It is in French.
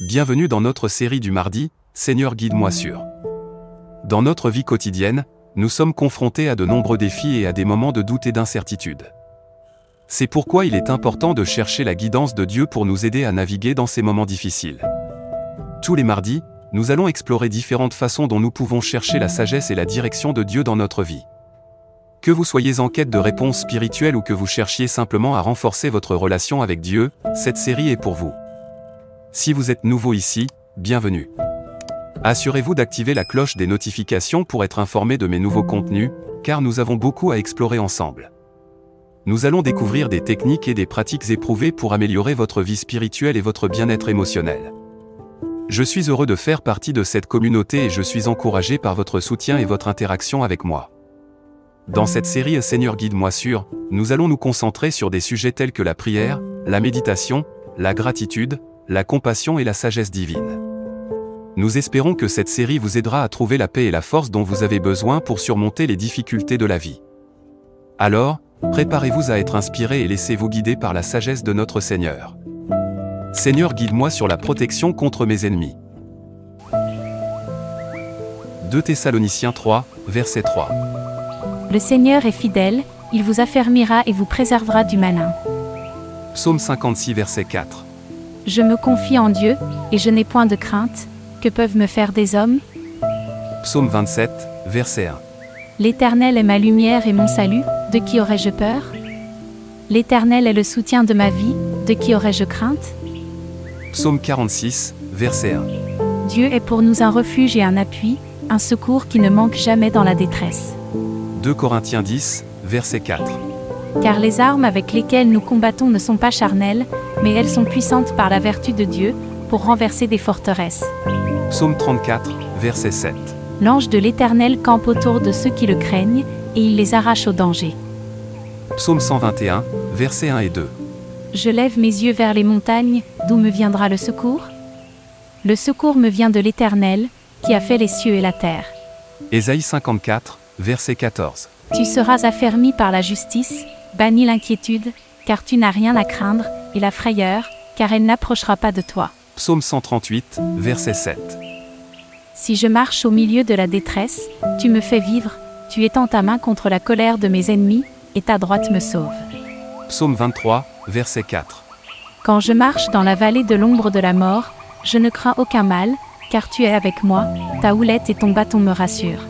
Bienvenue dans notre série du mardi, Seigneur guide-moi sur. Dans notre vie quotidienne, nous sommes confrontés à de nombreux défis et à des moments de doute et d'incertitude. C'est pourquoi il est important de chercher la guidance de Dieu pour nous aider à naviguer dans ces moments difficiles. Tous les mardis, nous allons explorer différentes façons dont nous pouvons chercher la sagesse et la direction de Dieu dans notre vie. Que vous soyez en quête de réponses spirituelles ou que vous cherchiez simplement à renforcer votre relation avec Dieu, cette série est pour vous. Si vous êtes nouveau ici, bienvenue. Assurez-vous d'activer la cloche des notifications pour être informé de mes nouveaux contenus, car nous avons beaucoup à explorer ensemble. Nous allons découvrir des techniques et des pratiques éprouvées pour améliorer votre vie spirituelle et votre bien-être émotionnel. Je suis heureux de faire partie de cette communauté et je suis encouragé par votre soutien et votre interaction avec moi. Dans cette série Seigneur guide-moi sur, nous allons nous concentrer sur des sujets tels que la prière, la méditation, la gratitude, la compassion et la sagesse divine. Nous espérons que cette série vous aidera à trouver la paix et la force dont vous avez besoin pour surmonter les difficultés de la vie. Alors, préparez-vous à être inspiré et laissez-vous guider par la sagesse de notre Seigneur. Seigneur guide-moi sur la protection contre mes ennemis. 2 Thessaloniciens 3, verset 3. Le Seigneur est fidèle, il vous affermira et vous préservera du malin. Psaume 56, verset 4. Je me confie en Dieu, et je n'ai point de crainte. Que peuvent me faire des hommes? Psaume 27, verset 1. L'Éternel est ma lumière et mon salut, de qui aurais-je peur? L'Éternel est le soutien de ma vie, de qui aurais-je crainte? Psaume 46, verset 1. Dieu est pour nous un refuge et un appui, un secours qui ne manque jamais dans la détresse. 2 Corinthiens 10, verset 4. Car les armes avec lesquelles nous combattons ne sont pas charnelles, mais elles sont puissantes par la vertu de Dieu, pour renverser des forteresses. Psaume 34, verset 7. L'ange de l'Éternel campe autour de ceux qui le craignent, et il les arrache au danger. Psaume 121, versets 1 et 2. Je lève mes yeux vers les montagnes, d'où me viendra le secours? Le secours me vient de l'Éternel, qui a fait les cieux et la terre. Ésaïe 54, verset 14. Tu seras affermi par la justice, banni l'inquiétude, car tu n'as rien à craindre, et la frayeur, car elle n'approchera pas de toi. Psaume 138, verset 7. Si je marche au milieu de la détresse, tu me fais vivre, tu étends ta main contre la colère de mes ennemis, et ta droite me sauve. Psaume 23, verset 4. Quand je marche dans la vallée de l'ombre de la mort, je ne crains aucun mal, car tu es avec moi, ta houlette et ton bâton me rassurent.